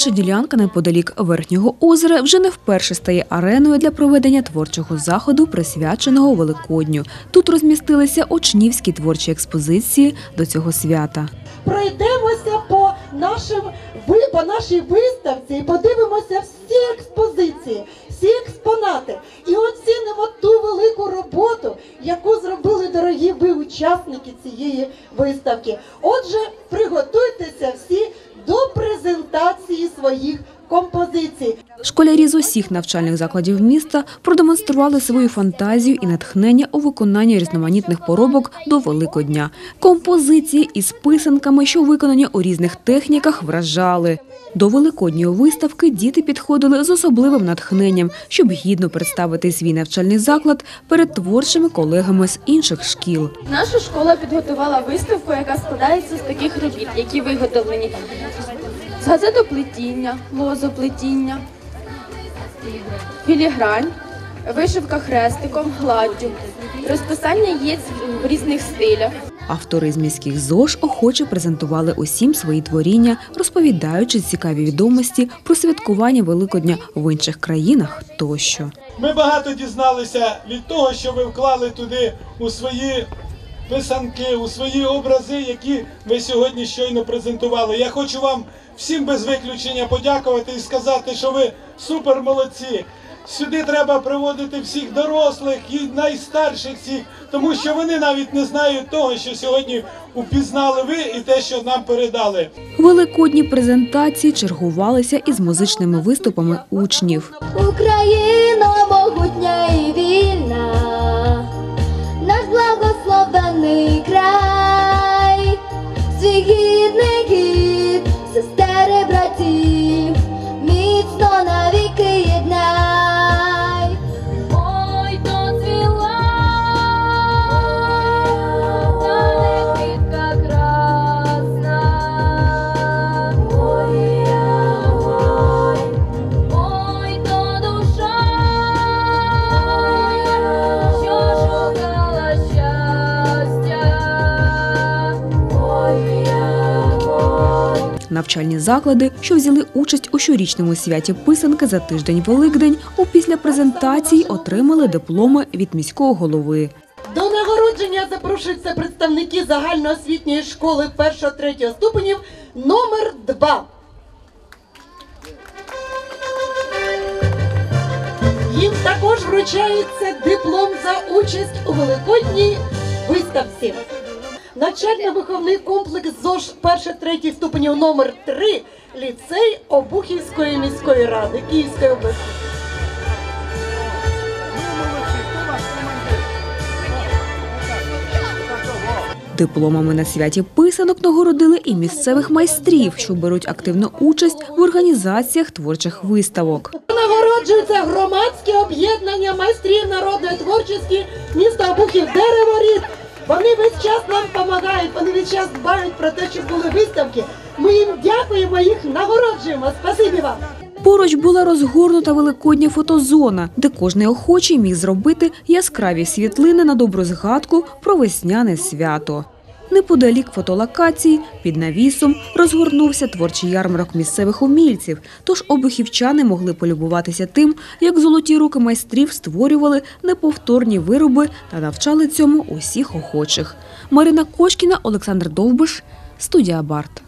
інша ділянка неподалік Верхнього озера вже не вперше стає ареною для проведення творчого заходу, присвяченого Великодню. Тут розмістилися очнівські творчі експозиції до цього свята. пройдемося по нашим по нашій виставці і подивимося всі експозиції, всі експонати і оцінимо ту велику роботу, яку зробили дорогі ви учасники цієї виставки. Отже, приготуйтеся всі до презентації своїх композицій. Школярі з усіх навчальних закладів міста продемонстрували свою фантазію і натхнення у виконанні різноманітних поробок до Великодня. Композиції із писанками, що виконані у різних техніках, вражали. До великодньої виставки діти підходили з особливим натхненням, щоб гідно представити свій навчальний заклад перед творчими колегами з інших шкіл. Наша школа підготувала виставку, яка складається з таких робіт, які виготовлені газетоплетіння, лозоплетіння, філігрань, вишивка хрестиком, гладдю, розписання яєць в різних стилях. Автори з міських ЗОЖ охоче презентували усім свої творіння, розповідаючи цікаві відомості про святкування Великодня в інших країнах тощо. Ми багато дізналися від того, що ви вклали туди у свої писанки, у свої образи, які ви сьогодні щойно презентували. Я хочу вам всім без виключення подякувати і сказати, що ви супер молодці. Сюди треба приводити всіх дорослих і найстарших всіх, тому що вони навіть не знають того, що сьогодні упізнали ви і те, що нам передали. Великодні презентації чергувалися із музичними виступами учнів. Україно могутня і вільна, Навчальні заклади, що взяли участь у щорічному святі писанки за тиждень Великдень, у після презентації отримали дипломи від міського голови. До нагородження запрошуються представники загальноосвітньої школи 1-3 ступенів номер 2. Їм також вручається диплом за участь у великодній виставці. Навчально-виховний комплекс ЗОЖ 1-3 ступенів номер 3 ліцей Обухівської міської ради Київської області. Дипломами на святі писанок нагородили і місцевих майстрів, що беруть активну участь в організаціях творчих виставок. Нагороджується громадське об'єднання майстрів народної творчості міста Обухів Дереворіт. Вони весь час нам допомагають, вони весь час дбають про те, щоб були виставки. Ми їм дякуємо, їх нагороджуємо. Спасибі вам. Поруч була розгорнута великодня фотозона, де кожний охочий міг зробити яскраві світлини на добру згадку про весняне свято. Неподалік фотолокації під навісом розгорнувся творчий ярмарок місцевих умільців, тож обухівчани могли полюбуватися тим, як золоті руки майстрів створювали неповторні вироби та навчали цьому усіх охочих. Марина Кошкіна, Олександр Довбиш, студія Барт.